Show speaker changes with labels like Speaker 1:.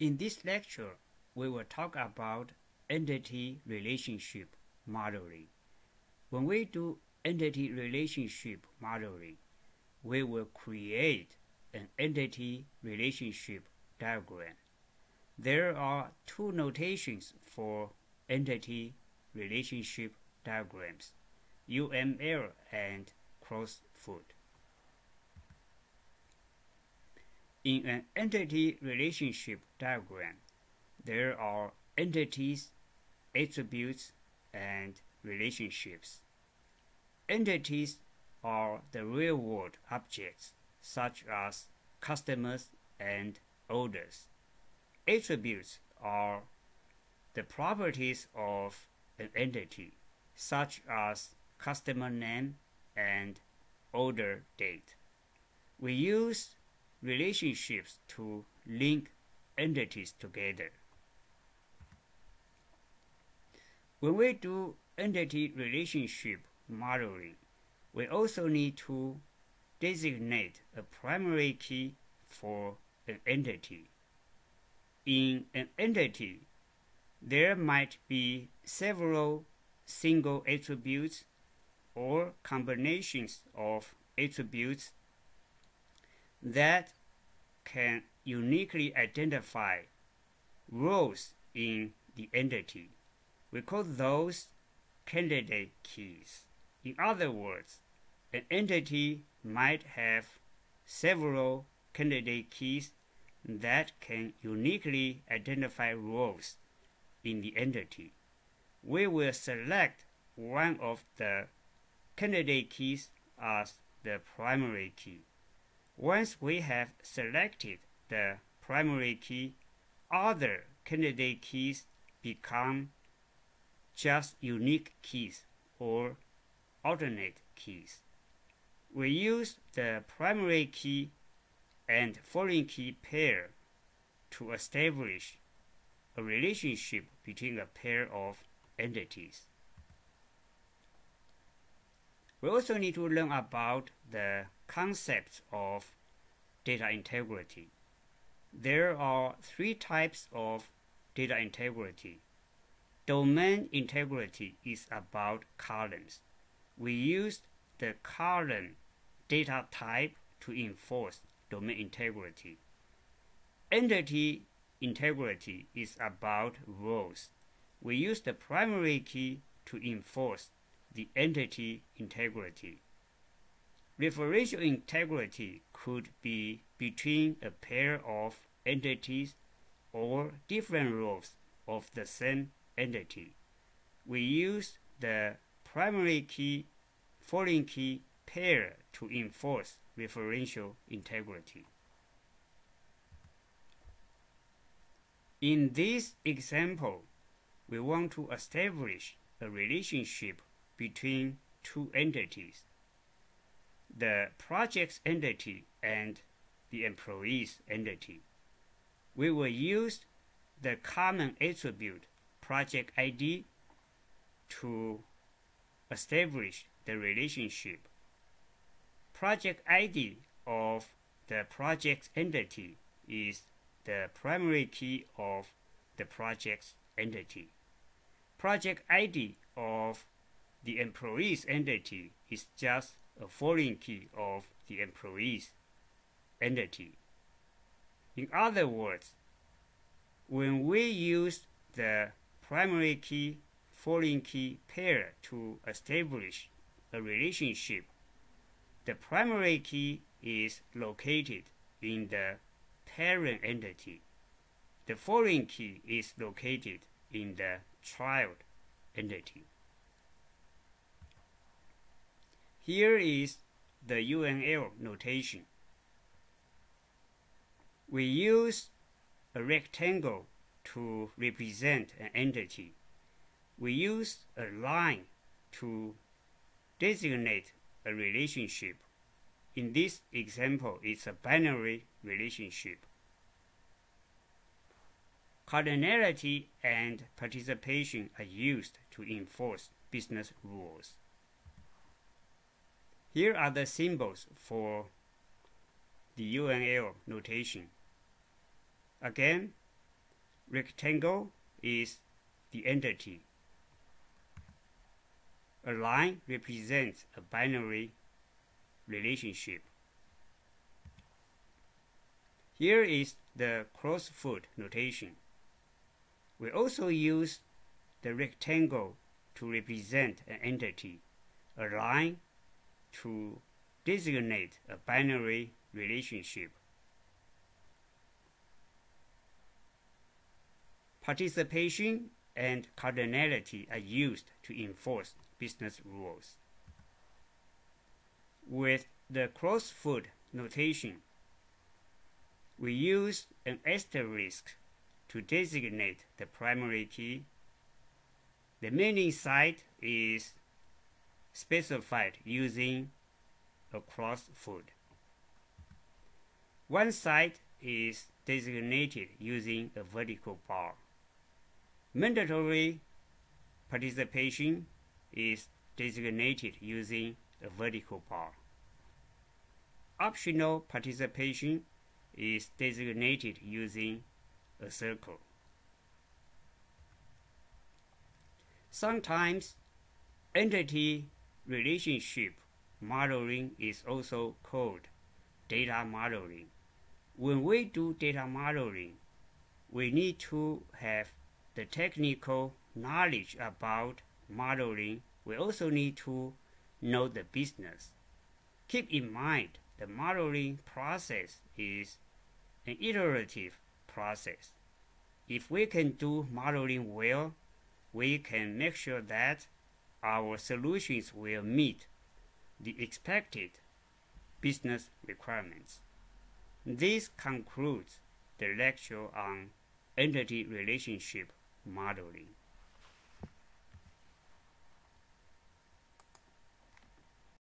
Speaker 1: In this lecture, we will talk about entity relationship modeling. When we do entity relationship modeling, we will create an entity relationship diagram. There are two notations for entity relationship diagrams, UML and Crow's Foot. In an entity relationship diagram, there are entities, attributes, and relationships. Entities are the real world objects such as customers and orders. Attributes are the properties of an entity such as customer name and order date. We use relationships to link entities together. When we do entity relationship modeling, we also need to designate a primary key for an entity. In an entity, there might be several single attributes or combinations of attributes that can uniquely identify roles in the entity. We call those candidate keys. In other words, an entity might have several candidate keys that can uniquely identify roles in the entity. We will select one of the candidate keys as the primary key. Once we have selected the primary key, other candidate keys become just unique keys or alternate keys. We use the primary key and foreign key pair to establish a relationship between a pair of entities. We also need to learn about the concepts of data integrity. There are three types of data integrity. Domain integrity is about columns. We use the column data type to enforce domain integrity. Entity integrity is about rows. We use the primary key to enforce the entity integrity. Referential integrity could be between a pair of entities or different roles of the same entity. We use the primary key foreign key pair to enforce referential integrity. In this example, we want to establish a relationship between two entities, the project's entity and the employee's entity. We will use the common attribute project ID to establish the relationship. Project ID of the project entity is the primary key of the project's entity. Project ID of the employee's entity is just a foreign key of the employee's entity. In other words, when we use the primary key foreign key pair to establish a relationship, the primary key is located in the parent entity. The foreign key is located in the child entity. Here is the UML notation. We use a rectangle to represent an entity. We use a line to designate a relationship. In this example, it's a binary relationship. Cardinality and participation are used to enforce business rules. Here are the symbols for the UML notation. Again, rectangle is the entity. A line represents a binary relationship. Here is the crow's-foot notation. We also use the rectangle to represent an entity, a line to designate a binary relationship. Participation and cardinality are used to enforce business rules. With the crow's-foot notation, we use an asterisk to designate the primary key. The meaning site is specified using a crow's-foot. One site is designated using a vertical bar. Mandatory participation is designated using a vertical bar. Optional participation is designated using a circle. Sometimes entity relationship modeling is also called data modeling. When we do data modeling, we need to have the technical knowledge about modeling. We also need to know the business. Keep in mind the modeling process is an iterative process. If we can do modeling well, we can make sure that our solutions will meet the expected business requirements. This concludes the lecture on entity relationship modeling.